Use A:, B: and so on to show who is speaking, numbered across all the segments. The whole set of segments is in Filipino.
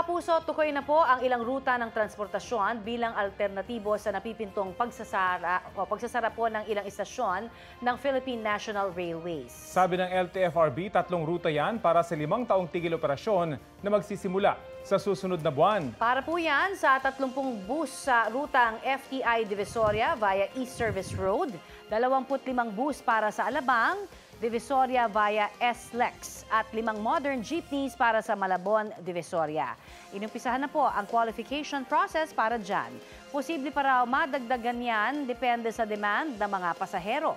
A: kapuso, tukoy na po ang ilang ruta ng transportasyon bilang alternatibo sa napipintong pagsasara o pagsasara po ng ilang istasyon ng Philippine National Railways.
B: Sabi ng LTFRB, tatlong ruta yan para sa limang taong tigil operasyon na magsisimula sa susunod na buwan.
A: Para po yan sa 30 bus sa rutang FTI Divisoria via East Service Road, 25 bus para sa Alabang, Divisoria via S-Lex at limang modern jeepneys para sa Malabon, Divisoria. Inumpisahan na po ang qualification process para dyan. Posible para madagdagan yan depende sa demand ng mga pasahero.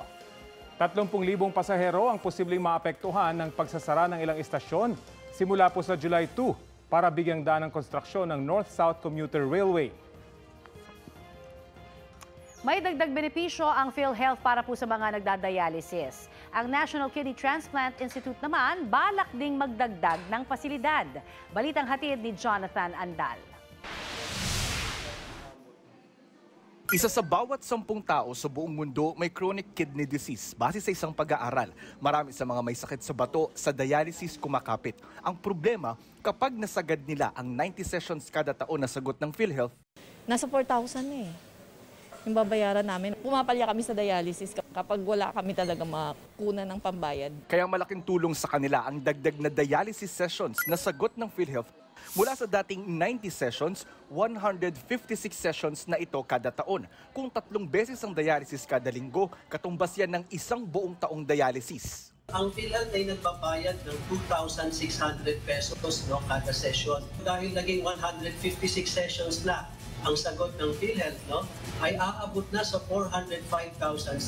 B: 30,000 pasahero ang posibleng maapektuhan ng pagsasara ng ilang istasyon simula po sa July 2 para bigyang daan ng konstruksyon ng North-South Commuter Railway.
A: May dagdag benepisyo ang PhilHealth para po sa mga nagdadialysis. Ang National Kidney Transplant Institute naman balak ding magdagdag ng pasilidad. Balitang hatid ni Jonathan Andal.
C: Isa sa bawat sampung tao sa buong mundo may chronic kidney disease base sa isang pag-aaral. Marami sa mga may sakit sa bato sa dialysis kumakapit. Ang problema, kapag nasagad nila ang 90 sessions kada taon na sagot ng PhilHealth,
D: Nasa 4,000 eh. Yung babayaran namin. Pumapalya kami sa dialysis kapag wala kami talaga makuna ng pambayad.
C: kaya malaking tulong sa kanila ang dagdag na dialysis sessions na sagot ng PhilHealth mula sa dating 90 sessions, 156 sessions na ito kada taon. Kung tatlong beses ang dialysis kada linggo, katumbas yan ng isang buong taong dialysis.
E: Ang PhilHealth ay nagbabayad ng 2,600 pesos no, kada session. Dahil naging 156 sessions na ang sagot ng PhilHealth, no, ay aabot na sa 405,600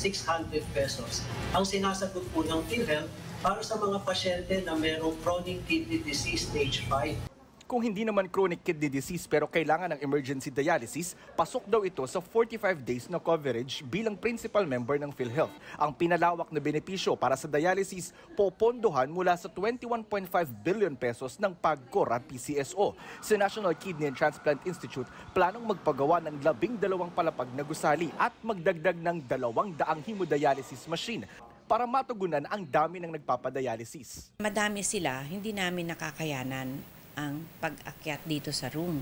E: pesos. Ang sinasagot po ng PhilHealth para sa mga pasyente na mayroong chronic kidney disease stage 5.
C: Kung hindi naman chronic kidney disease pero kailangan ng emergency dialysis, pasok daw ito sa 45 days na coverage bilang principal member ng PhilHealth. Ang pinalawak na benepisyo para sa dialysis popondohan mula sa 21.5 billion pesos ng PAGCOR PCSO. Sa National Kidney and Transplant Institute, planong magpagawa ng labing dalawang palapag na gusali at magdagdag ng dalawang daang hemodialysis machine para matugunan ang dami ng nagpapadialysis.
F: Madami sila, hindi namin nakakayanan ang pag-akyat dito sa room.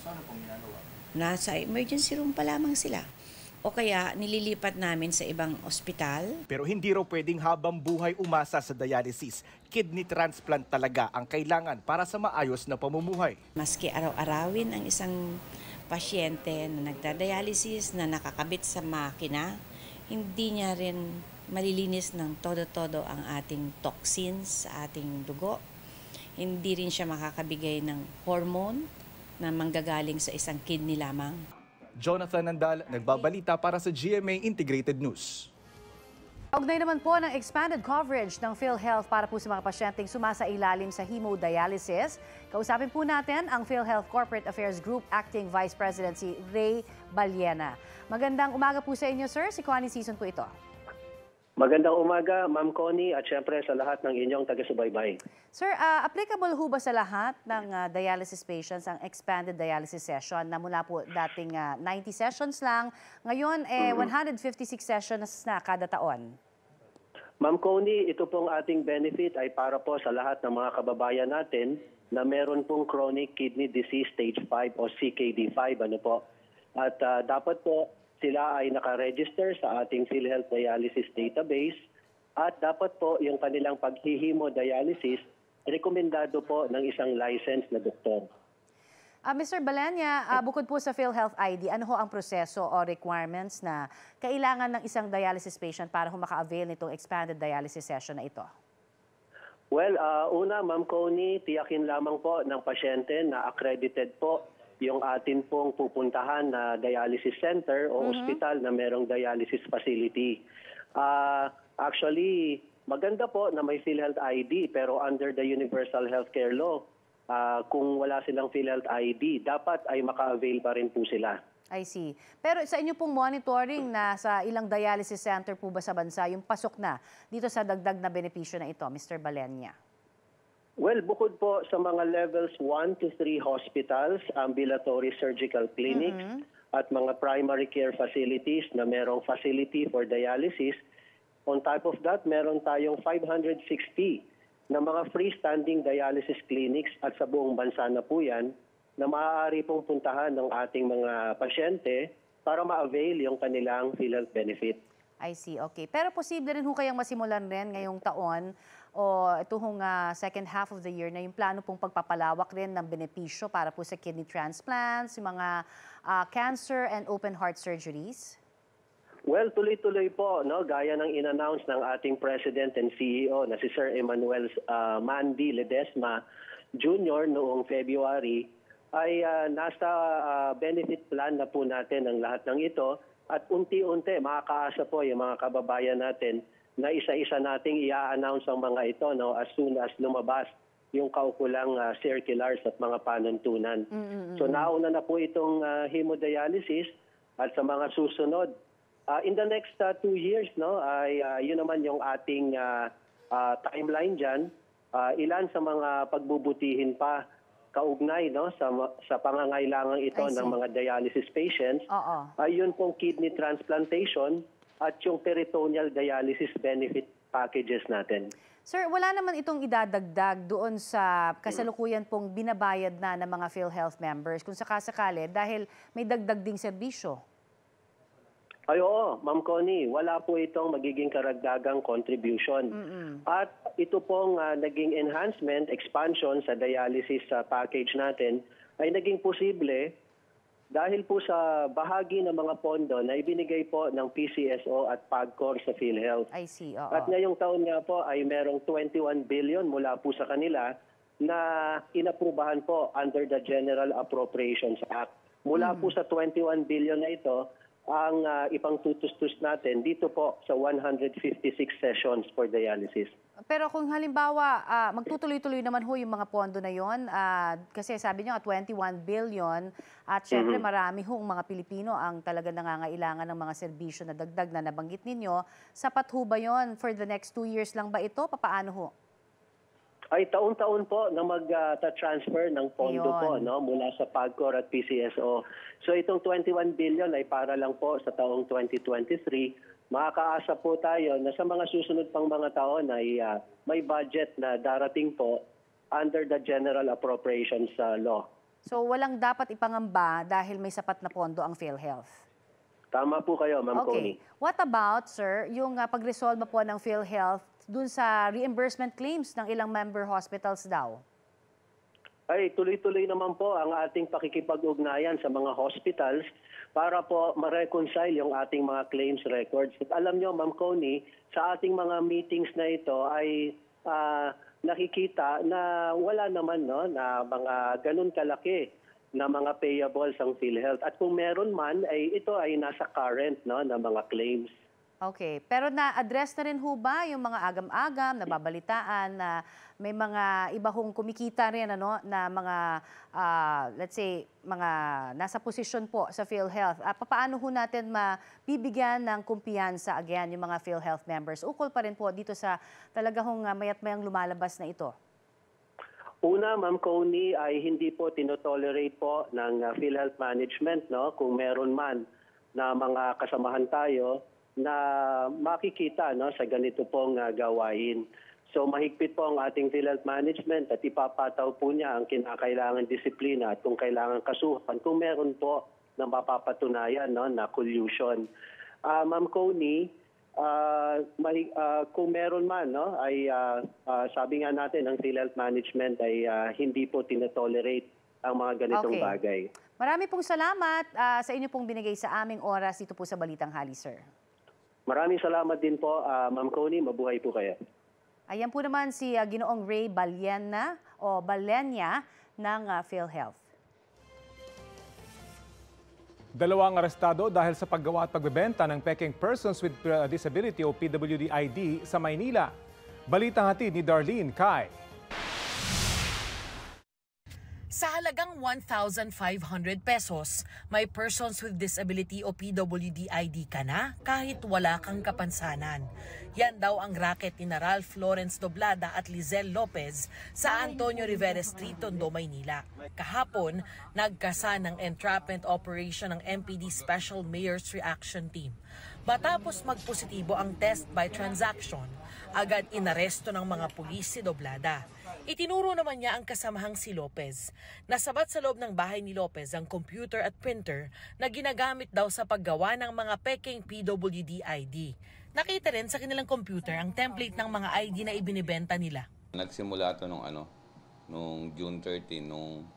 C: Saan pong ginagawa?
F: Nasa emergency room pa lamang sila. O kaya nililipat namin sa ibang ospital.
C: Pero hindi raw pwedeng habang buhay umasa sa dialysis. Kidney transplant talaga ang kailangan para sa maayos na pamumuhay.
F: Maski araw-arawin ang isang pasyente na nagdadialysis na nakakabit sa makina, hindi niya rin malilinis ng todo-todo ang ating toxins sa ating dugo. Hindi rin siya makakabigay ng hormone na manggagaling sa isang kidney lamang.
C: Jonathan Nandal, nagbabalita para sa GMA Integrated News.
A: Kaugnay naman po ng expanded coverage ng PhilHealth para po sa mga pasyenteng sumasailalim sa hemodialysis. Kausapin po natin ang PhilHealth Corporate Affairs Group Acting Vice President si Ray Baliena. Magandang umaga po sa inyo, sir. Si Connie Season po ito.
E: Magandang umaga, Ma'am Connie, at syempre sa lahat ng inyong taga-subaybay.
A: Sir, ah, applicable ho ba sa lahat ng ah, dialysis patients ang expanded dialysis session na mula po dating ah, 90 sessions lang, ngayon eh 156 sessions na kada taon?
E: Ma'am Connie, ito pong ating benefit ay para po sa lahat ng mga kababayan natin na meron pong chronic kidney disease stage 5 o CKD5. Ano po? At ah, dapat po sila ay nakaregister sa ating PhilHealth Dialysis Database at dapat po yung kanilang paghihimo-dialysis rekomendado po ng isang licensed na doktor.
A: Ah, Mr. Balenya, ah, bukod po sa PhilHealth ID, ano ho ang proseso o requirements na kailangan ng isang dialysis patient para ho maka-avail nitong expanded dialysis session na ito?
E: Well, ah, una, Ma'am Connie, tiyakin lamang po ng pasyente na accredited po yung atin pong pupuntahan na dialysis center o hospital na merong dialysis facility. Ah, actually, maganda po na may PhilHealth ID pero under the Universal Healthcare Law, ah, kung wala silang PhilHealth ID, dapat ay maka-avail pa rin po sila.
A: I see. Pero sa inyo pong monitoring na sa ilang dialysis center po ba sa bansa, yung pasok na dito sa dagdag na benepisyo na ito, Mr. Balenya?
E: Well, bukod po sa mga levels 1 to 3 hospitals, ambulatory surgical clinics, at mga primary care facilities na merong facility for dialysis, on top of that, meron tayong 560 ng mga freestanding dialysis clinics at sa buong bansa na po yan na maaari pong puntahan ng ating mga pasyente para ma-avail yung kanilang PhilHealth benefit.
A: I see, okay. Pero posible rin ho kayang masimulan rin ngayong taon o ito hong ah, second half of the year na yung plano pong pagpapalawak rin ng benepisyo para po sa kidney transplants, yung mga ah, cancer and open heart surgeries?
E: Well, tuloy-tuloy po, no, gaya ng in-announce ng ating President and CEO na si Sir Emmanuel uh, Mandy Ledesma Jr. noong February, ay ah, nasa ah, benefit plan na po natin ang lahat ng ito at unti-unti makakaasa po yung mga kababayan natin na isa-isa nating i-announce ang mga ito no, as soon as lumabas yung kaukulang ah, circulars at mga panuntunan. So nauna na po itong ah, hemodialysis at sa mga susunod Uh, in the next uh, two years, no, ay uh, yun naman yung ating uh, uh, timeline diyan. Uh, ilan sa mga pagbubutihin pa kaugnay no sa sa pangangailangan ito ng mga dialysis patients. Ay yun pong kidney transplantation at yung peritoneal dialysis benefit packages natin.
A: Sir, wala naman itong idadagdag doon sa kasalukuyan pong binabayad na ng mga PhilHealth members kung sakasakali dahil may dagdag ding serbisyo.
E: Ay oo, Ma'am Connie, wala po itong magiging karagdagang contribution. At ito pong ah, naging enhancement, expansion sa dialysis sa package natin ay naging posible dahil po sa bahagi ng mga pondo na ibinigay po ng PCSO at PAGCOR sa PhilHealth.
A: I see, oo.
E: At ngayong taon nga po ay merong 21 billion mula po sa kanila na inaprubahan po under the General Appropriations Act. Mula po sa 21 billion na ito, ang uh, ipang tutustus natin dito po sa 156 sessions for dialysis.
A: Pero kung halimbawa, ah, magtutuloy-tuloy naman ho yung mga pondo na yon, ah, kasi sabi nyo, 21 billion, at syempre marami hong mga Pilipino ang talaga nangangailangan ng mga serbisyo na dagdag na nabanggit ninyo. Sapat ho ba yon for the next two years lang ba ito? Papaano ho?
E: Ay taon-taon po na mag-transfer ng pondo
A: Ayun.
E: po no mula sa PAGCOR at PCSO. So itong 21 billion ay para lang po sa taong 2023. Makakaasa po tayo na sa mga susunod pang mga taon ay ah, may budget na darating po under the General Appropriations ah, Law.
A: So walang dapat ipangamba dahil may sapat na pondo ang PhilHealth.
E: Tama po kayo, Ma'am
A: Okay.
E: Connie.
A: What about, sir, yung uh, pag-resolve po ng PhilHealth dun sa reimbursement claims ng ilang member hospitals daw?
E: Ay, tuloy-tuloy naman po ang ating pakikipag-ugnayan sa mga hospitals para po ma-reconcile yung ating mga claims records. At alam nyo, Ma'am Coney, sa ating mga meetings na ito ay ah, nakikita na wala naman no, na mga ganun kalaki na mga payables ang PhilHealth. At kung meron man, ay ito ay nasa current no, na mga claims.
A: Okay. Pero na-address na rin ho ba yung mga agam-agam, nababalitaan na may mga iba hong kumikita rin ano, na mga, ah, let's say, mga nasa posisyon po sa PhilHealth. Uh, paano ho natin mabibigyan ng kumpiyansa again yung mga PhilHealth members? Ukol pa rin po dito sa talaga hong uh, mayat mayang lumalabas na ito.
E: Una, Ma'am Coney, ay hindi po tinotolerate po ng uh, PhilHealth Management no kung meron man na mga kasamahan tayo na makikita no sa ganito pong uh, gawain. So mahigpit po ang ating PhilHealth Management at ipapataw po niya ang kinakailangan disiplina at kung kailangan kasuhan kung meron po na mapapatunayan no na collusion. Ah, Ma'am Coney, ah, may, ah, kung meron man no ay ah, ah, sabi nga natin ang PhilHealth Management ay ah, hindi po tinotolerate ang mga ganitong
A: Okay.
E: bagay.
A: Marami pong salamat ah, sa inyo pong binigay sa aming oras dito po sa Balitang Hali, sir.
E: Maraming salamat din po, ah, Ma'am Coney. Mabuhay po kayo.
A: Ayan po naman si ah, Ginoong Ray Balena o Balenya ng ah, PhilHealth.
B: Dalawang arestado dahil sa paggawa at pagbebenta ng peking persons with uh, disability o PWD ID sa Maynila. Balitang hatid ni Darlene Kai.
G: Sa halagang 1,500 pesos, may Persons with Disability o PWD ID ka na kahit wala kang kapansanan. Yan daw ang racket ni Ralph Lawrence Doblada at Lizelle Lopez sa Antonio Rivera Street, Tondo, Maynila. Kahapon, nagkasa ng entrapment operation ng MPD Special Mayor's Reaction Team. Matapos magpositibo ang test by transaction, agad inaresto ng mga pulis si Doblada. Itinuro naman niya ang kasamahang si Lopez. Nasabat sa loob ng bahay ni Lopez ang computer at printer na ginagamit daw sa paggawa ng mga peking PWD ID. Nakita rin sa kanilang computer ang template ng mga ID na ibinibenta nila.
H: Nagsimula to nung ano, nung June 13 nung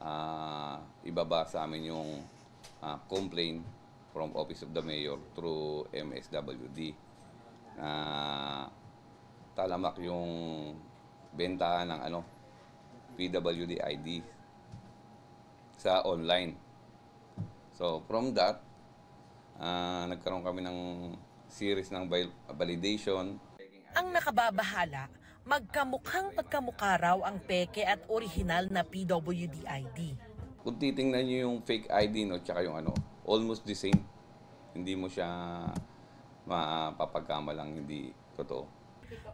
H: ah, ibaba sa amin yung ah, complaint from Office of the Mayor through MSWD. na talamak yung bentahan ng ano PWD ID sa online. So from that, ah, nagkaroon kami ng series ng val- validation
G: Ang nakababahala, magkamukhang magkamukha raw ang peke at orihinal na PWD ID.
H: kung titingnan nyo yung fake ID, no, tsaka yung ano, almost the same. Hindi mo siya mapapagkamalang hindi totoo.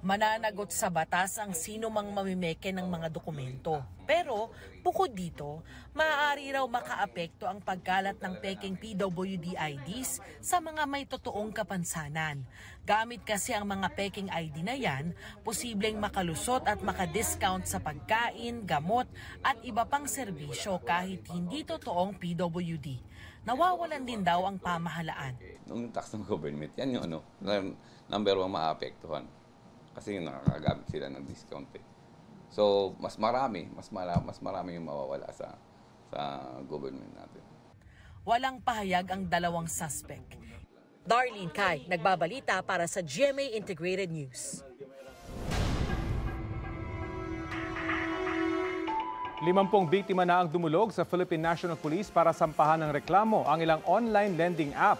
G: Mananagot sa batas ang sino mang mamimeke ng mga dokumento. Pero bukod dito, maaari raw makaapekto ang pagkalat ng peking PWD IDs sa mga may totoong kapansanan. Gamit kasi ang mga peking ID na yan, posibleng makalusot at makadiscount sa pagkain, gamot at iba pang serbisyo kahit hindi totoong PWD. Nawawalan din daw ang pamahalaan.
H: Nung tax ng government, yan yung ano, number one maapektuhan. Kasi nakakagamit sila ng discount eh. So, mas marami, mas marami, mas marami yung mawawala sa sa government natin.
G: Walang pahayag ang dalawang suspect. Darlene Kai, nagbabalita para sa GMA Integrated News.
B: Limampung biktima na ang dumulog sa Philippine National Police para sampahan ng reklamo ang ilang online lending app.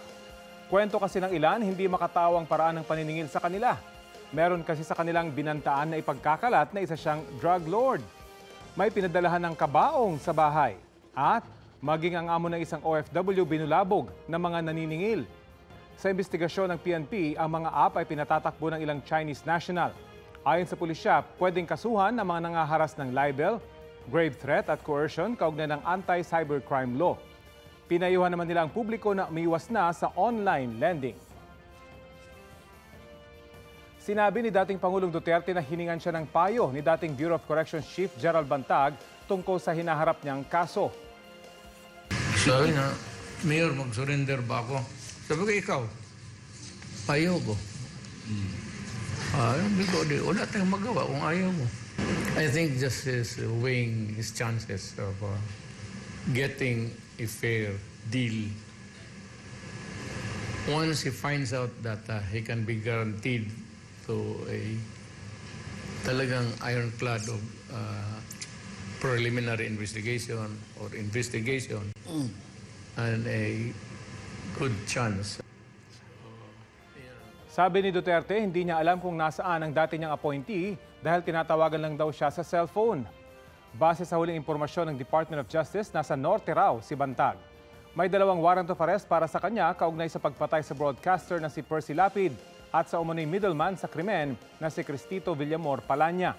B: Kwento kasi ng ilan, hindi makatawang paraan ng paniningil sa kanila. Meron kasi sa kanilang binantaan na ipagkakalat na isa siyang drug lord. May pinadalahan ng kabaong sa bahay. At maging ang amo ng isang OFW binulabog ng mga naniningil. Sa investigasyon ng PNP, ang mga app ay pinatatakbo ng ilang Chinese national. Ayon sa pulisya, pwedeng kasuhan ng mga nangaharas ng libel, grave threat at coercion kaugnay ng anti-cybercrime law. Pinayuhan naman nila ang publiko na umiwas na sa online lending. Sinabi ni dating Pangulong Duterte na hiningan siya ng payo ni dating Bureau of Corrections Chief Gerald Bantag tungkol sa hinaharap niyang kaso.
I: Sabi na, Mayor, mag-surrender ba ako? Sabi ko, ikaw, ayaw ko. Ah, sabi ko, di, wala tayong magawa kung ayaw mo. I think just is weighing his chances of uh, getting a fair deal. Once he finds out that uh, he can be guaranteed to a talagang ironclad of uh, preliminary investigation or investigation and a good chance
B: Sabi ni Duterte, hindi niya alam kung nasaan ang dati niyang appointee dahil tinatawagan lang daw siya sa cellphone. Base sa huling impormasyon ng Department of Justice, nasa norte raw si Bantag. May dalawang warrant of arrest para sa kanya kaugnay sa pagpatay sa broadcaster na si Percy Lapid at sa umano'y middleman sa krimen na si Cristito Villamor Palanya.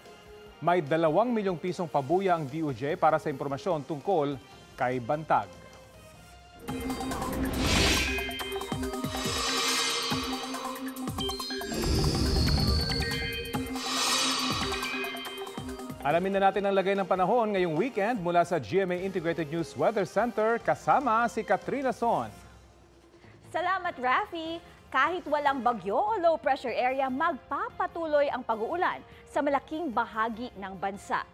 B: May dalawang milyong pisong pabuya ang DOJ para sa impormasyon tungkol kay Bantag. Alamin na natin ang lagay ng panahon ngayong weekend mula sa GMA Integrated News Weather Center kasama si Katrina Son.
J: Salamat, Rafi! Kahit walang bagyo o low pressure area, magpapatuloy ang pag-uulan sa malaking bahagi ng bansa.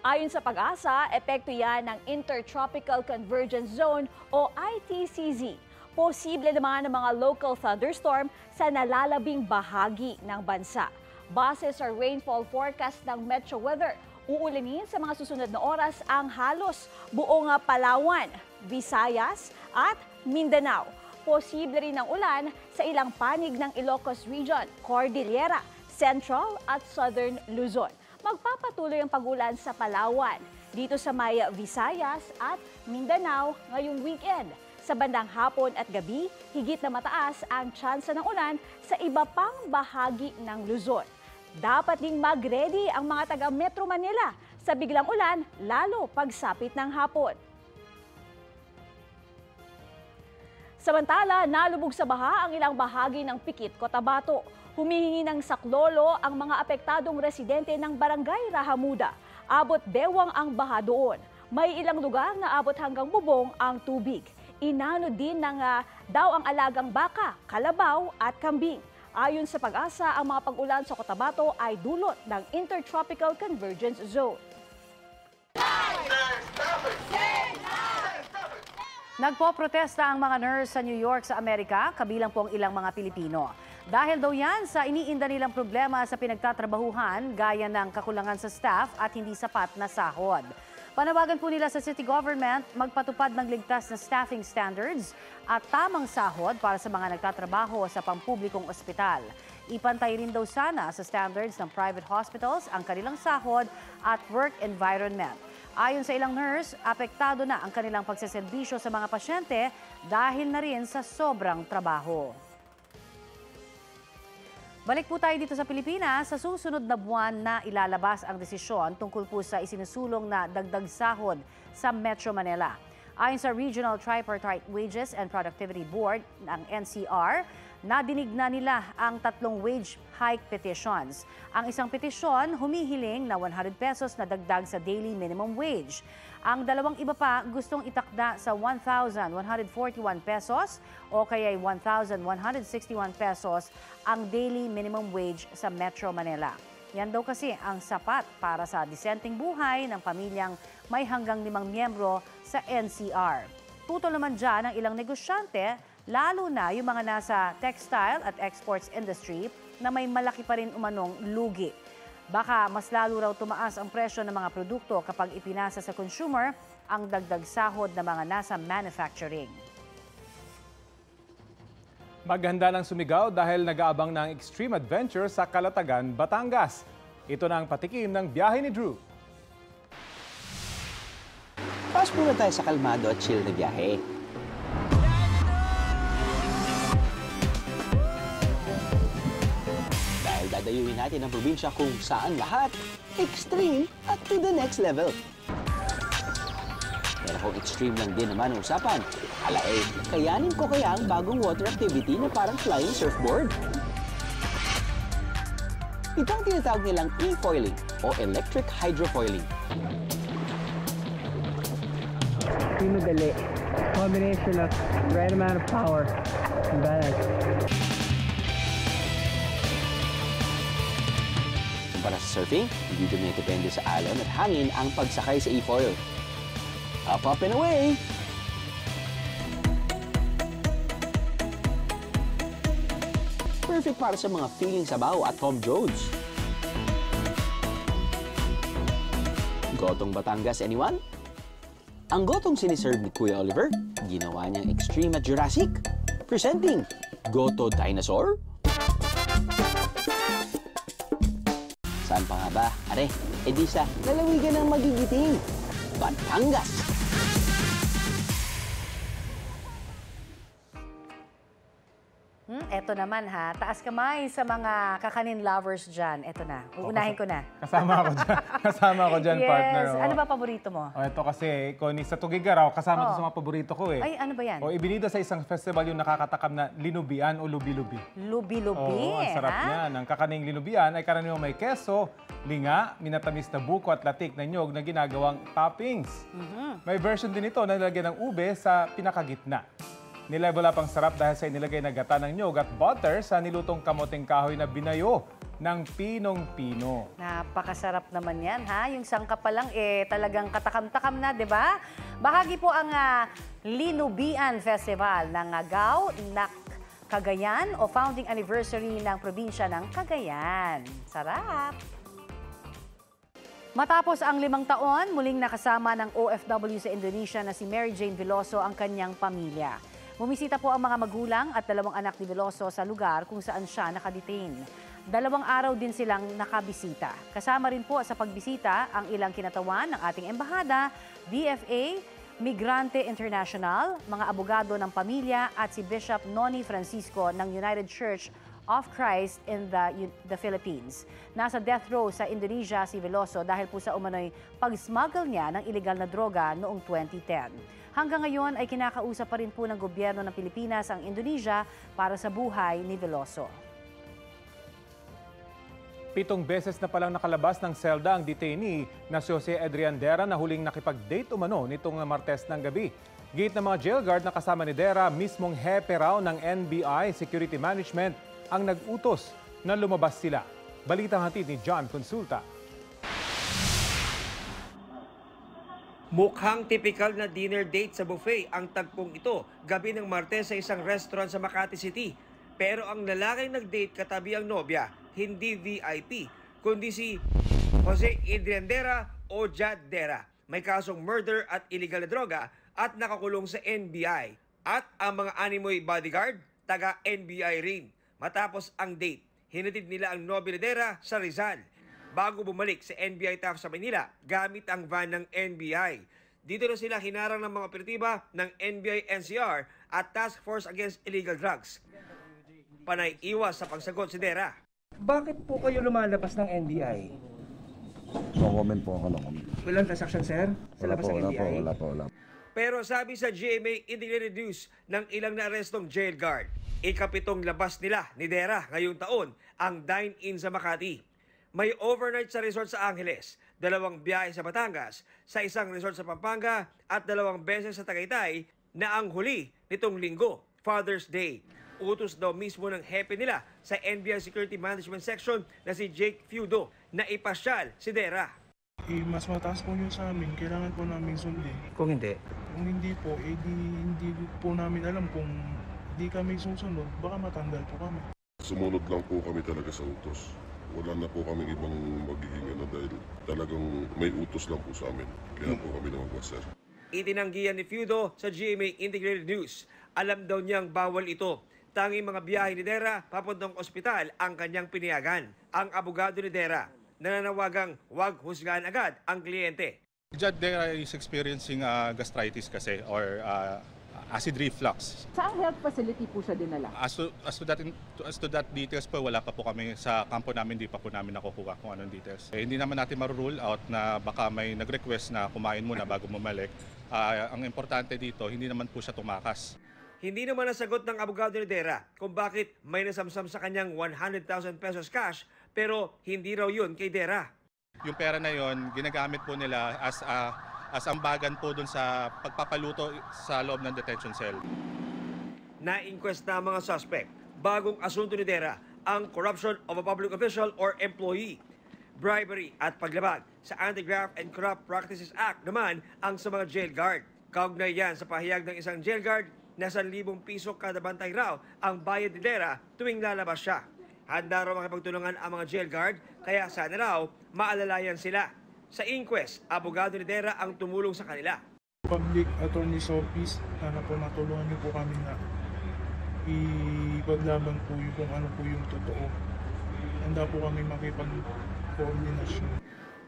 J: Ayon sa pag-asa, epekto yan ng Intertropical Convergence Zone o ITCZ. Posible naman ng mga local thunderstorm sa nalalabing bahagi ng bansa. Base sa rainfall forecast ng Metro Weather, uulanin sa mga susunod na oras ang halos buong Palawan, Visayas at Mindanao. Posible rin ang ulan sa ilang panig ng Ilocos Region, Cordillera, Central at Southern Luzon. Magpapatuloy ang pagulan sa Palawan, dito sa may Visayas at Mindanao ngayong weekend. Sa bandang hapon at gabi, higit na mataas ang tsansa ng ulan sa iba pang bahagi ng Luzon. Dapat ding mag-ready ang mga taga Metro Manila sa biglang ulan, lalo pagsapit ng hapon. Samantala, nalubog sa baha ang ilang bahagi ng Pikit, Cotabato. Humihingi ng saklolo ang mga apektadong residente ng Barangay Rahamuda. Abot bewang ang baha doon. May ilang lugar na abot hanggang bubong ang tubig. Inano din ng ah, daw ang alagang baka, kalabaw at kambing. Ayon sa pag-asa, ang mga pag-ulan sa Cotabato ay dulot ng Intertropical Convergence Zone.
A: Nagpo-protesta ang mga nurse sa New York sa Amerika, kabilang po ang ilang mga Pilipino. Dahil daw yan sa iniinda nilang problema sa pinagtatrabahuhan, gaya ng kakulangan sa staff at hindi sapat na sahod. Panawagan po nila sa city government magpatupad ng ligtas na staffing standards at tamang sahod para sa mga nagtatrabaho sa pampublikong ospital. Ipantay rin daw sana sa standards ng private hospitals ang kanilang sahod at work environment. Ayon sa ilang nurse, apektado na ang kanilang pagseserbisyo sa mga pasyente dahil na rin sa sobrang trabaho. Balik po tayo dito sa Pilipinas. Sa susunod na buwan na ilalabas ang desisyon tungkol po sa isinusulong na dagdag sahod sa Metro Manila. Ayon sa Regional Tripartite Wages and Productivity Board ng NCR, nadinig na nila ang tatlong wage hike petitions. Ang isang petisyon humihiling na 100 pesos na dagdag sa daily minimum wage. Ang dalawang iba pa gustong itakda sa 1,141 pesos o kaya 1,161 pesos ang daily minimum wage sa Metro Manila. Yan daw kasi ang sapat para sa disenteng buhay ng pamilyang may hanggang limang miyembro sa NCR. Tutol naman dyan ang ilang negosyante, lalo na yung mga nasa textile at exports industry na may malaki pa rin umanong lugi. Baka mas lalo raw tumaas ang presyo ng mga produkto kapag ipinasa sa consumer ang dagdag sahod ng mga nasa manufacturing.
B: Maghanda ng sumigaw dahil nag-aabang ng extreme adventure sa Kalatagan, Batangas. Ito na ang patikim ng biyahe ni Drew.
K: Pass muna tayo sa kalmado at chill na biyahe. Dahil dadayuhin natin ang probinsya kung saan lahat extreme at to the next level. Pero kung extreme lang din naman ang usapan, ala eh, kayanin ko kaya ang bagong water activity na parang flying surfboard? Ito ang tinatawag nilang e-foiling o electric hydrofoiling.
L: Pinadali. Combination of right amount of power and balance.
K: Para sa surfing, hindi dumidepende sa alon at hangin ang pagsakay sa e-foil. Up, up, and away! Perfect para sa mga feeling sabaw at Tom Jones. Gotong Batangas, anyone? Ang gotong siniserve ni Kuya Oliver, ginawa niyang extreme at Jurassic. Presenting, Goto Dinosaur. Saan pa nga ba? Are, edi sa lalawigan ng magigiting. Batangas!
A: Eto naman ha, taas kamay sa mga kakanin lovers dyan. Eto na, uunahin ko na.
B: Kasama ako dyan, kasama ako dyan
A: yes.
B: partner. oh.
A: Ano ba paborito mo?
B: O, ito kasi, Connie, sa Tugigaraw, kasama
A: Oh.
B: to sa mga paborito ko eh.
A: Ay, ano ba yan?
B: O, ibinida sa isang festival yung nakakatakam na linubian o lubi-lubi.
A: Lubi-lubi,
B: Oo, ang sarap
A: ha?
B: niyan. Ang kakaning linubian ay karaniwang may keso, linga, minatamis na buko at latik na nyog na ginagawang toppings.
A: Mhm.
B: May version din ito na nilagyan ng ube sa pinakagitna. Nilevel up ang sarap dahil sa inilagay na gata ng nyog at butter sa nilutong kamoting kahoy na binayo ng pinong-pino.
A: Napakasarap naman yan, ha? Yung sangka pa lang, eh, talagang katakam-takam na, di ba? Bahagi po ang ah, Linubian Festival ng Agaw, Nak, Cagayan o founding anniversary ng probinsya ng Cagayan. Sarap! Matapos ang limang taon, muling nakasama ng OFW sa Indonesia na si Mary Jane Veloso ang kanyang pamilya. Bumisita po ang mga magulang at dalawang anak ni Veloso sa lugar kung saan siya nakadetain. Dalawang araw din silang nakabisita. Kasama rin po sa pagbisita ang ilang kinatawan ng ating embahada, DFA, Migrante International, mga abogado ng pamilya at si Bishop Noni Francisco ng United Church of Christ in the, the Philippines. Nasa death row sa Indonesia si Veloso dahil po sa umano'y pag-smuggle niya ng illegal na droga noong 2010. Hanggang ngayon ay kinakausap pa rin po ng gobyerno ng Pilipinas ang Indonesia para sa buhay ni Veloso.
B: Pitong beses na palang nakalabas ng selda ang detainee na si Jose Adrian Dera na huling nakipag-date umano nitong Martes ng gabi. Gate ng mga jail guard na kasama ni Dera, mismong hepe raw ng NBI Security Management ang nag-utos na lumabas sila. Balitang hatid ni John Consulta.
M: Mukhang typical na dinner date sa buffet ang tagpong ito gabi ng Martes sa isang restaurant sa Makati City. Pero ang lalaking nag-date katabi ang nobya, hindi VIP, kundi si Jose Idriandera o Jad Dera. May kasong murder at illegal na droga at nakakulong sa NBI. At ang mga animoy bodyguard, taga NBI rin. Matapos ang date, hinatid nila ang nobya ni Dera sa Rizal bago bumalik sa NBI TAF sa Manila gamit ang van ng NBI. Dito na sila hinarang ng mga operatiba ng NBI NCR at Task Force Against Illegal Drugs. Panay iwas sa pagsagot si Dera.
N: Bakit po kayo lumalabas ng NBI?
O: No comment po ako, no comment.
N: Walang transaction, sir? Sa
O: Wala
N: labas
O: po,
N: ng
O: wala
N: NBI?
O: po, wala po, wala.
M: Pero sabi sa GMA News ng ilang naarestong jail guard, ikapitong labas nila ni Dera ngayong taon ang dine-in sa Makati. May overnight sa resort sa Angeles, dalawang biyahe sa Batangas, sa isang resort sa Pampanga at dalawang beses sa Tagaytay na ang huli nitong linggo, Father's Day. Utos daw mismo ng hepe nila sa NBI Security Management Section na si Jake Feudo na ipasyal si Dera.
P: Eh, mas mataas po yun sa amin. Kailangan po namin sundin.
N: Kung hindi?
P: Kung hindi po, eh di, hindi po namin alam kung di kami susunod, baka matanggal po kami.
Q: Sumunod lang po kami talaga sa utos. Wala na po kaming ibang magiging ano dahil talagang may utos lang po sa amin. Kaya po kami lumabas, sir.
M: Itinanggihan ni Feudo sa GMA Integrated News. Alam daw niyang bawal ito. Tanging mga biyahe ni Dera papuntang ospital ang kanyang piniyagan. Ang abogado ni Dera nananawagang huwag husgahan agad ang kliyente.
R: Jad Dera is experiencing uh, gastritis kasi or uh, acid reflux.
S: Saan health facility po siya dinala?
R: As to, as to that as to that details po wala pa po kami sa kampo namin di pa po namin nakukuha kung anong details. Eh, hindi naman natin marurule out na baka may nag-request na kumain muna bago bumalik. Uh, ang importante dito hindi naman po siya tumakas.
M: Hindi naman nasagot ng abogado ni Dera kung bakit may nasamsam sa kanyang 100,000 pesos cash pero hindi raw yun kay Dera.
R: Yung pera na yon ginagamit po nila as a as ambagan po dun sa pagpapaluto sa loob ng detention cell.
M: Na-inquest na mga suspect. Bagong asunto ni Dera, ang corruption of a public official or employee. Bribery at paglabag sa Anti-Graft and Corrupt Practices Act naman ang sa mga jail guard. Kaugnay yan sa pahayag ng isang jail guard na 1,000 piso kada bantay raw ang bayad ni Dera tuwing lalabas siya. Handa raw makipagtulungan ang mga jail guard kaya sana raw maalalayan sila. Sa inquest, abogado ni Dera ang tumulong sa kanila.
P: Public Attorney's Office, sana po matulungan niyo po kami na ipaglaban po yung kung ano po yung totoo. Handa po kami makipag-coordinasyon.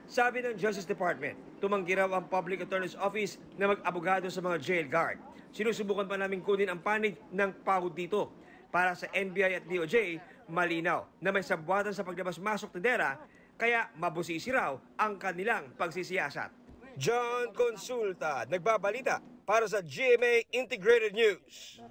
M: Sabi ng Justice Department, tumanggi raw ang Public Attorney's Office na mag-abogado sa mga jail guard. Sinusubukan pa namin kunin ang panig ng pahod dito. Para sa NBI at DOJ, malinaw na may sabwatan sa paglabas-masok ni Dera, kaya mabusisi raw ang kanilang pagsisiyasat. John Consulta, nagbabalita para sa GMA Integrated News.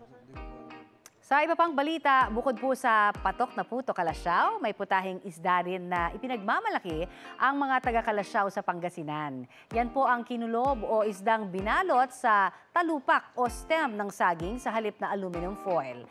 A: Sa iba pang balita, bukod po sa patok na puto Kalasyaw, may putahing isda rin na ipinagmamalaki ang mga taga Kalasyaw sa Pangasinan. Yan po ang kinulob o isdang binalot sa talupak o stem ng saging sa halip na aluminum foil.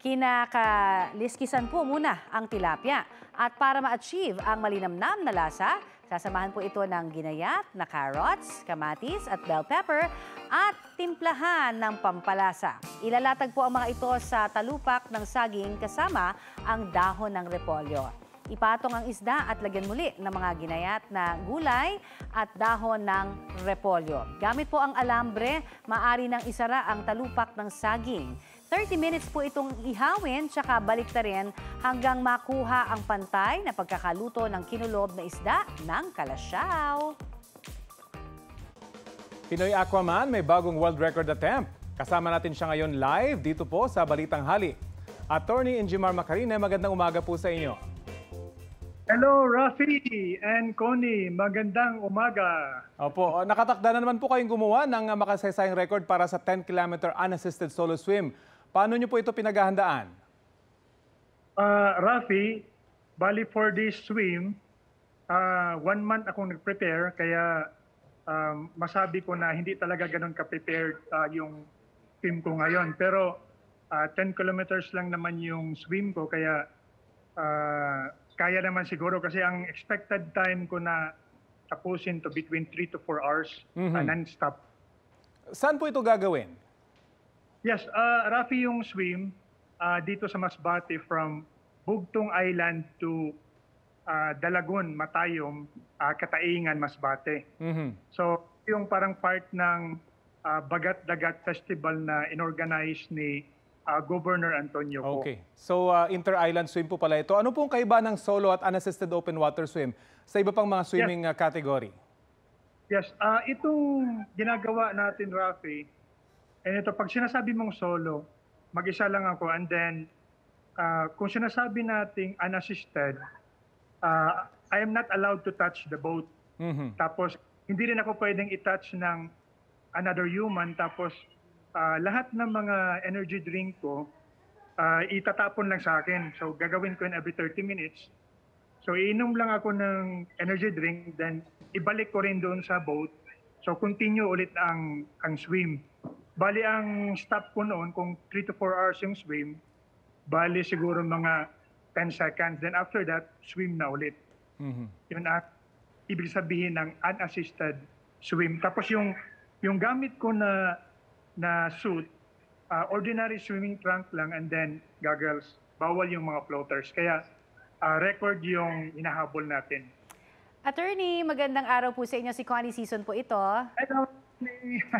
A: Kinakaliskisan po muna ang tilapia. At para ma-achieve ang malinamnam na lasa, sasamahan po ito ng ginayat na carrots, kamatis at bell pepper at timplahan ng pampalasa. Ilalatag po ang mga ito sa talupak ng saging kasama ang dahon ng repolyo. Ipatong ang isda at lagyan muli ng mga ginayat na gulay at dahon ng repolyo. Gamit po ang alambre, maari nang isara ang talupak ng saging. 30 minutes po itong ihawin tsaka balik na rin hanggang makuha ang pantay na pagkakaluto ng kinulob na isda ng kalasyaw.
B: Pinoy Aquaman may bagong world record attempt. Kasama natin siya ngayon live dito po sa Balitang Hali. Attorney Injimar Macarina, magandang umaga po sa inyo.
T: Hello, Rafi and Connie. Magandang umaga.
B: Opo, nakatakda na naman po kayong gumawa ng makasaysayang record para sa 10-kilometer unassisted solo swim. Paano niyo po ito pinaghahandaan?
T: Uh, Rafi, bali for this swim, uh, one month akong nag-prepare, kaya um, masabi ko na hindi talaga ganun ka-prepared uh, yung swim ko ngayon. Pero uh, 10 kilometers lang naman yung swim ko, kaya uh, kaya naman siguro kasi ang expected time ko na tapusin to between 3 to 4 hours uh,
B: Mhm.
T: non-stop.
B: Saan po ito gagawin?
T: Yes, uh, Rafi yung swim uh, dito sa Masbate from Bugtong Island to uh, Dalagon, Matayom, uh, Kataingan, Masbate.
B: Mhm.
T: So, yung parang part ng uh, Bagat Dagat Festival na inorganize ni uh, Governor Antonio Ko.
B: Okay. So, uh, inter-island swim po pala ito. Ano pong kaiba ng solo at unassisted open water swim sa iba pang mga swimming uh, category?
T: Yes, ah itong ginagawa natin, Rafi, and ito, pag sinasabi mong solo, mag-isa lang ako, and then, ah, kung sinasabi nating unassisted, ah, I am not allowed to touch the boat.
B: Mhm.
T: Tapos, hindi rin ako pwedeng i-touch ng another human. Tapos, ah, lahat ng mga energy drink ko, ah, itatapon lang sa akin. So, gagawin ko yun every 30 minutes. So, iinom lang ako ng energy drink, then ibalik ko rin doon sa boat. So, continue ulit ang, ang swim. Bali, ang stop ko noon, kung 3 to 4 hours yung swim, bali siguro mga 10 seconds. Then after that, swim na ulit.
B: Mhm.
T: Yun ang ibig sabihin ng unassisted swim. Tapos yung yung gamit ko na na suit, uh, ordinary swimming trunk lang and then goggles. Bawal yung mga floaters. Kaya uh, record yung hinahabol natin.
A: Attorney, magandang araw po sa inyo. Si Connie Season po ito.
T: Hello.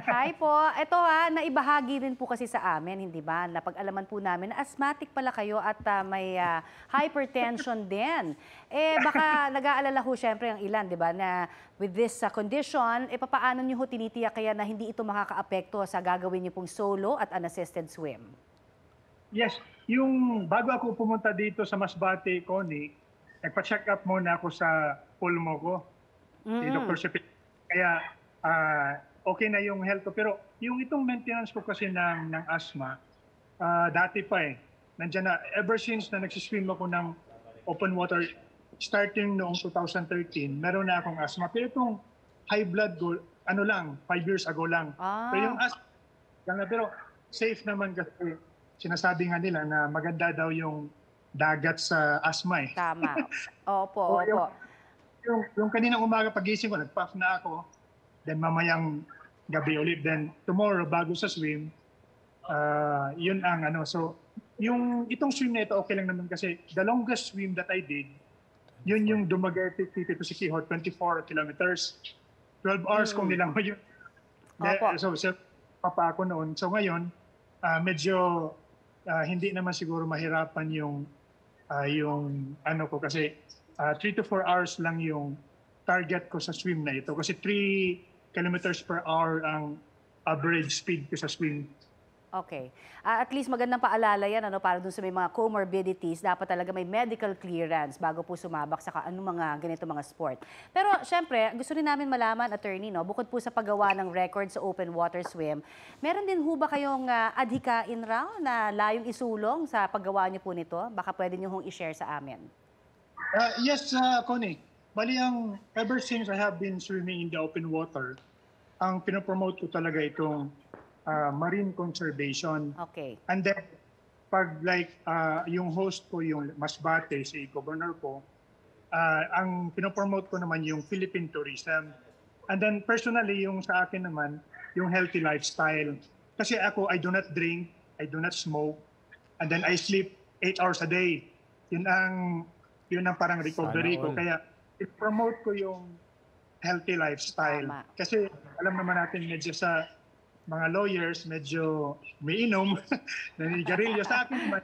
A: Hi po. Ito ha, naibahagi rin po kasi sa amin, hindi ba? Napag-alaman po namin na asthmatic pala kayo at ah, may ah, hypertension din. Eh baka nag-aalala ho syempre ang ilan, di ba, na with this ah, condition, eh papaano niyo ho tinitiyak kaya na hindi ito makakaapekto sa gagawin niyo pong solo at unassisted swim?
T: Yes, yung bago ako pumunta dito sa Masbate, Connie, nagpa-check up muna ako sa pulmo ko. Si
A: Mm.
T: Dr. Sepit. Kaya ah, okay na yung health ko. Pero yung itong maintenance ko kasi ng, ng asthma, ah, dati pa eh. Nandiyan na, ever since na nagsiswim ako ng open water, starting noong 2013, meron na akong asthma. Pero itong high blood ko, ano lang, five years ago lang.
A: Ah.
T: Pero yung asthma, lang na, pero safe naman kasi sinasabi nga nila na maganda daw yung dagat sa asthma eh.
A: Tama. Opo,
T: Oo, yung-
A: opo.
T: Yung, yung kaninang umaga pagising ko, nag-puff na ako. Then mamayang gabi ulit. Then tomorrow, bago sa swim, ah, yun ang ano. So, yung itong swim na ito, okay lang naman kasi the longest swim that I did, yun yung Dumaguete City to Siquijor, 24 kilometers. 12 hours kung nilangoy yun.
A: Opo.
T: So, so, papa ako noon. So ngayon, ah, medyo ah, hindi naman siguro mahirapan yung ah, yung ano ko kasi 3 to 4 hours lang yung target ko sa swim na ito kasi 3 kilometers per hour ang average speed ko sa swim.
A: Okay. Ah, at least magandang paalala yan ano, para dun sa may mga comorbidities, dapat talaga may medical clearance bago po sumabak sa anong mga ganito mga sport. Pero syempre, gusto rin namin malaman, attorney, no, bukod po sa paggawa ng record sa open water swim, meron din ho ba kayong ah, adhikain raw na layong isulong sa paggawa niyo po nito? Baka pwede niyo hong i-share sa amin.
T: Uh, yes, uh, Connie. Bali ang ever since I have been swimming in the open water, ang pinopromote ko talaga itong uh, marine conservation.
A: Okay.
T: And then, pag like uh, yung host ko, yung Masbate, si governor ko, uh, ang pinopromote ko naman yung Philippine tourism. And then personally, yung sa akin naman, yung healthy lifestyle. Kasi ako, I do not drink, I do not smoke, and then I sleep 8 hours a day. Yun ang yun ang parang recovery
B: Sana
T: ko.
B: all.
T: Kaya i-promote ko yung healthy lifestyle.
A: Tama.
T: Kasi alam naman natin medyo sa mga lawyers medyo umiinom, naninigarilyo. Sa akin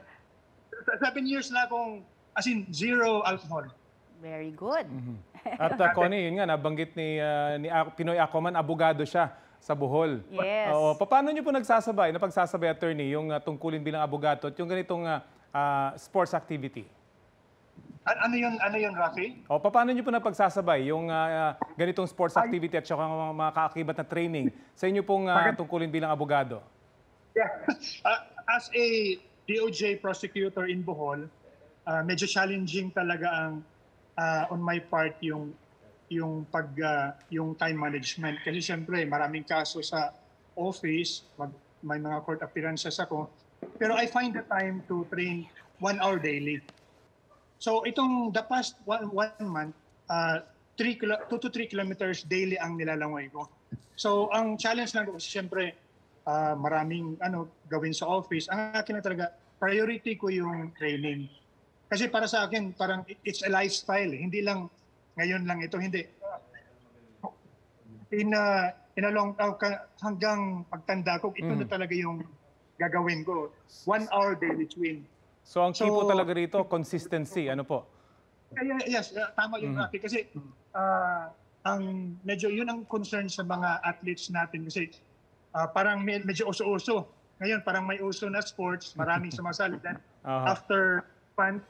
T: sa- seven years na akong, as in, zero alcohol.
A: Very good.
B: At uh, Connie, yun nga, nabanggit ni, uh, ni A- Pinoy Aquaman, abogado siya sa Bohol.
A: Yes.
B: Oo, pa- paano niyo po nagsasabay, napagsasabay attorney, yung uh, tungkulin bilang abogato at yung ganitong uh, uh, sports activity?
T: Ano yun, ano yun, Rafi?
B: O, pa- paano niyo po napagsasabay yung uh, uh, ganitong sports activity at saka mga, mga kaakibat na training sa inyo pong uh, tungkulin bilang abogado?
T: Yeah. Uh, as a DOJ prosecutor in Bohol, uh, medyo challenging talaga ang uh, on my part yung yung pag uh, yung time management kasi siyempre maraming kaso sa office, mag, may mga court appearances ako. Pero I find the time to train one hour daily. So itong the past one, one month, uh, three, kilo- two to three kilometers daily ang nilalangoy ko. So ang challenge lang ko kasi siyempre ah, maraming ano gawin sa office. Ang akin na talaga, priority ko yung training. Kasi para sa akin, parang it- it's a lifestyle. eh. Hindi lang ngayon lang ito, hindi. In a, in a long, uh, hanggang pagtanda ko, ito
B: Mm.
T: na talaga yung gagawin ko. One hour daily swim.
B: So ang key po
T: So-
B: talaga rito, consistency. Ano po?
T: Kaya yes, uh, tama yung
B: Mhm.
T: Rocky. Kasi ah, ang medyo yun ang concern sa mga athletes natin kasi ah, parang med- medyo uso-uso. Ngayon parang may uso na sports, maraming sumasali. Then
B: Aha.
T: after fun,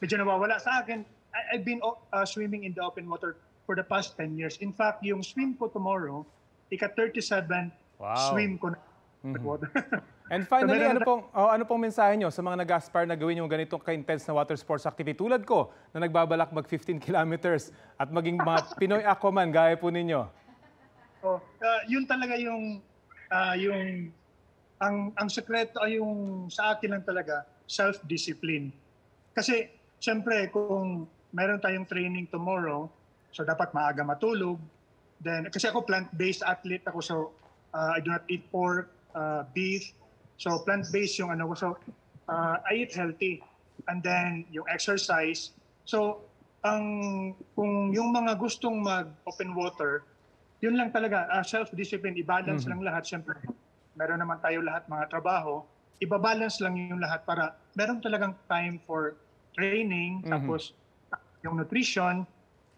T: medyo nawawala. Sa akin, I- I've been uh, swimming in the open water for the past 10 years. In fact, yung swim ko tomorrow, ika-37
B: Wow.
T: swim ko na.
B: Mhm.
T: water.
B: And finally, ano pong, oh, ano pong mensahe nyo sa mga nag-aspire na gawin yung ganitong ka-intense na water sports activity tulad ko na nagbabalak mag 15 kilometers at maging mga Pinoy Aquaman gaya po ninyo?
T: Oh, ah, yun talaga yung ah, yung ang ang sekreto ay yung sa akin lang talaga self-discipline. Kasi syempre kung meron tayong training tomorrow, so dapat maaga matulog. Then kasi ako plant-based athlete ako so ah, I do not eat pork, ah, beef. So plant-based yung ano ko so ah, I eat healthy. And then yung exercise. So ang kung yung mga gustong mag open water, yun lang talaga, ah, self-discipline, i-balance
B: Mhm.
T: lang lahat. Siyempre, meron naman tayo lahat mga trabaho, ibabalance lang yung lahat para meron talagang time for training,
B: Mhm.
T: tapos yung nutrition,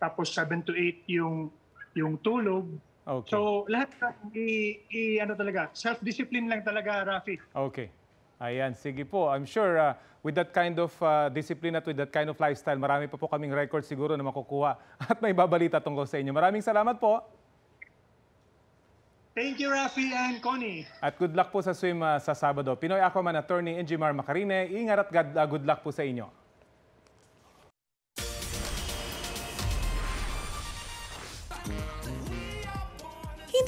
T: tapos 7 to 8 yung yung tulog.
B: Okay.
T: So, lahat i, i ano talaga, self-discipline lang talaga, Rafi.
B: Okay. Ayan, sige po. I'm sure uh, with that kind of uh, discipline at with that kind of lifestyle, marami pa po kaming record siguro na makukuha at may babalita tungkol sa inyo. Maraming salamat po.
T: Thank you, Rafi and Connie.
B: At good luck po sa swim uh, sa Sabado. Pinoy Aquaman Attorney Engimar Macarine, ingat at God, uh, good luck po sa inyo.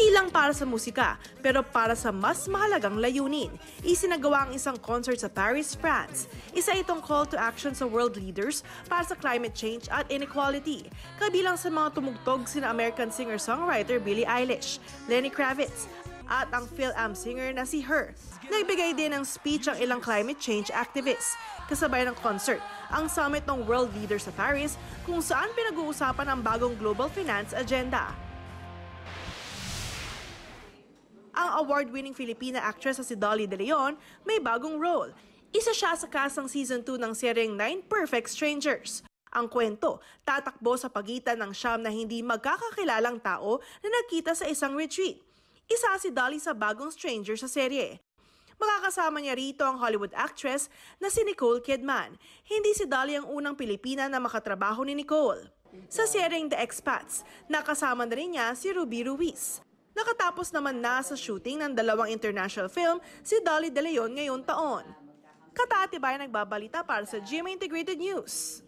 U: Hindi lang para sa musika, pero para sa mas mahalagang layunin. Isinagawa ang isang concert sa Paris, France. Isa itong call to action sa world leaders para sa climate change at inequality. Kabilang sa mga tumugtog sina American singer-songwriter Billie Eilish, Lenny Kravitz, at ang Phil-Am singer na si Her. Nagbigay din ng speech ang ilang climate change activists. Kasabay ng concert, ang summit ng world leaders sa Paris kung saan pinag-uusapan ang bagong global finance agenda. Ang award-winning Filipina actress na si Dolly De Leon may bagong role. Isa siya sa kasang season 2 ng seryeng Nine Perfect Strangers. Ang kwento, tatakbo sa pagitan ng siyam na hindi magkakakilalang tao na nagkita sa isang retreat. Isa si Dolly sa bagong stranger sa serye. Makakasama niya rito ang Hollywood actress na si Nicole Kidman. Hindi si Dolly ang unang Pilipina na makatrabaho ni Nicole. Sa seryeng The Expats, nakasama na rin niya si Ruby Ruiz. Nakatapos naman na sa shooting ng dalawang international film si Dolly De Leon ngayong taon. Katatibay nagbabalita para sa GMA Integrated News.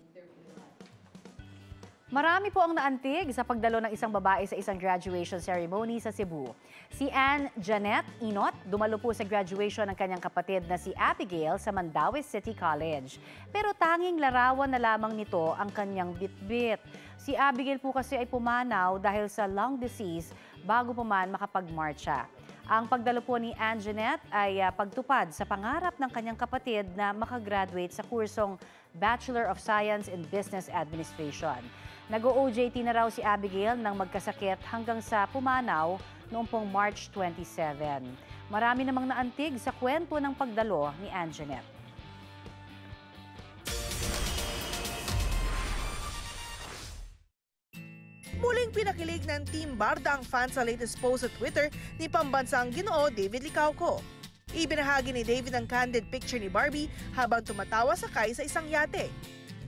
A: Marami po ang naantig sa pagdalo ng isang babae sa isang graduation ceremony sa Cebu. Si Anne Janet Inot dumalo po sa graduation ng kanyang kapatid na si Abigail sa Mandaue City College. Pero tanging larawan na lamang nito ang kanyang bitbit. Si Abigail po kasi ay pumanaw dahil sa lung disease bago pa man makapagmarcha. Ang pagdalo po ni Anne Janet ay ah, pagtupad sa pangarap ng kanyang kapatid na makagraduate sa kursong Bachelor of Science in Business Administration. Nag-OJT na raw si Abigail nang magkasakit hanggang sa pumanaw noong pong March 27. Marami namang naantig sa kwento ng pagdalo ni Anjanette.
U: Muling pinakilig ng Team Barda ang fans sa latest post sa Twitter ni pambansang ginoo David Licauco. Ibinahagi ni David ang candid picture ni Barbie habang tumatawa sakay sa isang yate.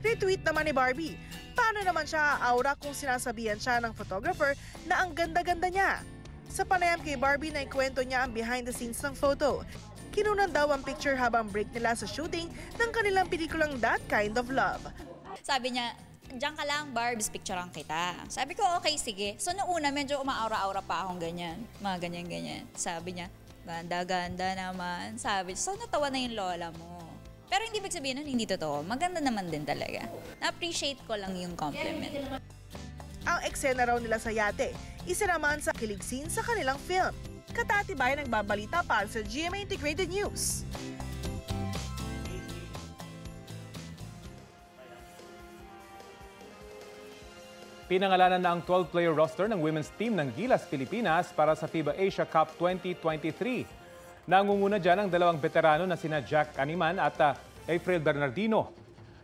U: Retweet naman ni Barbie, paano naman siya aura kung sinasabihan siya ng photographer na ang ganda-ganda niya? Sa panayam kay Barbie na ikwento niya ang behind the scenes ng photo. Kinunan daw ang picture habang break nila sa shooting ng kanilang pelikulang That Kind of Love.
V: Sabi niya, Diyan ka lang, Barbs, picturean kita. Sabi ko, okay, sige. So, noong medyo umaura-aura pa akong ganyan. Mga ganyan-ganyan. Sabi niya, ganda-ganda naman. Sabi, so natawa na yung lola mo. Pero hindi ibig sabihin nun, hindi totoo. Maganda naman din talaga. Na-appreciate ko lang yung compliment.
U: Ang eksena raw nila sa yate, isa naman sa kilig scene sa kanilang film. Katatibay nagbabalita para sa GMA Integrated News.
B: Pinangalanan na ang 12-player roster ng women's team ng Gilas Pilipinas para sa FIBA Asia Cup 2023. Nangunguna dyan ang dalawang veterano na sina Jack Animan at uh, April Bernardino.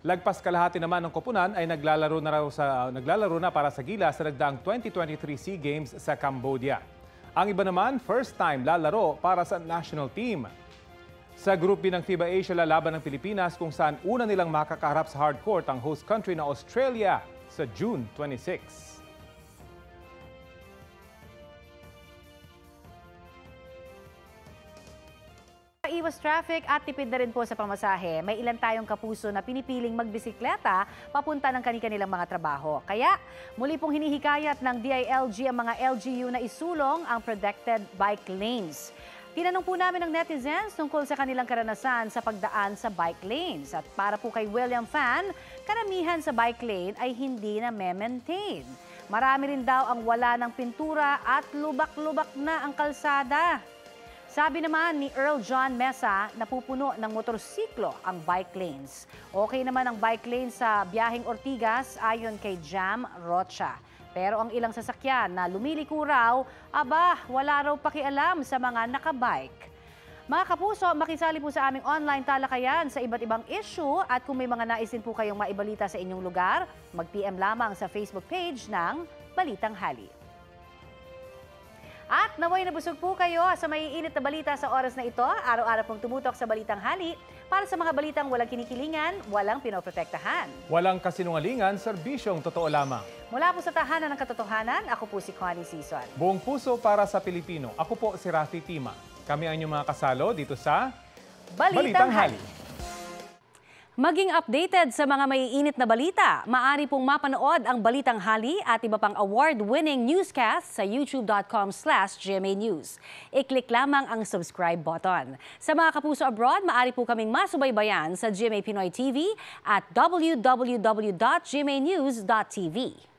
B: Lagpas kalahati naman ng koponan ay naglalaro na, raw sa, naglalaro na para sa Gilas sa nagdaang 2023 SEA Games sa Cambodia. Ang iba naman, first time lalaro para sa national team. Sa Group B ng FIBA Asia lalaban ng Pilipinas kung saan una nilang makakaharap sa hardcourt ang host country na Australia sa June 26.
A: Iwas traffic at tipid na rin po sa pamasahe. May ilan tayong kapuso na pinipiling magbisikleta papunta ng kanilang mga trabaho. Kaya muli pong hinihikayat ng DILG ang mga LGU na isulong ang protected bike lanes. Tinanong po namin ng netizens tungkol sa kanilang karanasan sa pagdaan sa bike lanes. At para po kay William Fan, karamihan sa bike lane ay hindi na maintain. Marami rin daw ang wala ng pintura at lubak-lubak na ang kalsada. Sabi naman ni Earl John Mesa, napupuno ng motorsiklo ang bike lanes. Okay naman ang bike lane sa biyaheng Ortigas ayon kay Jam Rocha. Pero ang ilang sasakyan na lumiliko raw, aba, wala raw pakialam sa mga nakabike. Mga kapuso, makisali po sa aming online talakayan sa iba't ibang issue at kung may mga naisin po kayong maibalita sa inyong lugar, mag-PM lamang sa Facebook page ng Balitang Hali. At naway nabusog po kayo sa maiinit na balita sa oras na ito. Araw-araw pong tumutok sa Balitang Hali para sa mga balitang walang kinikilingan, walang pinoprotektahan.
B: Walang kasinungalingan, serbisyong totoo lamang.
A: Mula po sa Tahanan ng Katotohanan, ako po si Connie Season.
B: Buong puso para sa Pilipino. Ako po si Rafi Tima. Kami ang inyong mga kasalo dito sa
A: Balitang, Balitang Hali. Maging updated sa mga maiinit na balita, maaari pong mapanood ang Balitang Hali at iba pang award-winning newscast sa youtube.com slash GMA News. I-click lamang ang subscribe button. Sa mga kapuso abroad, maaari po kaming masubaybayan sa GMA Pinoy TV at www.gmanews.tv.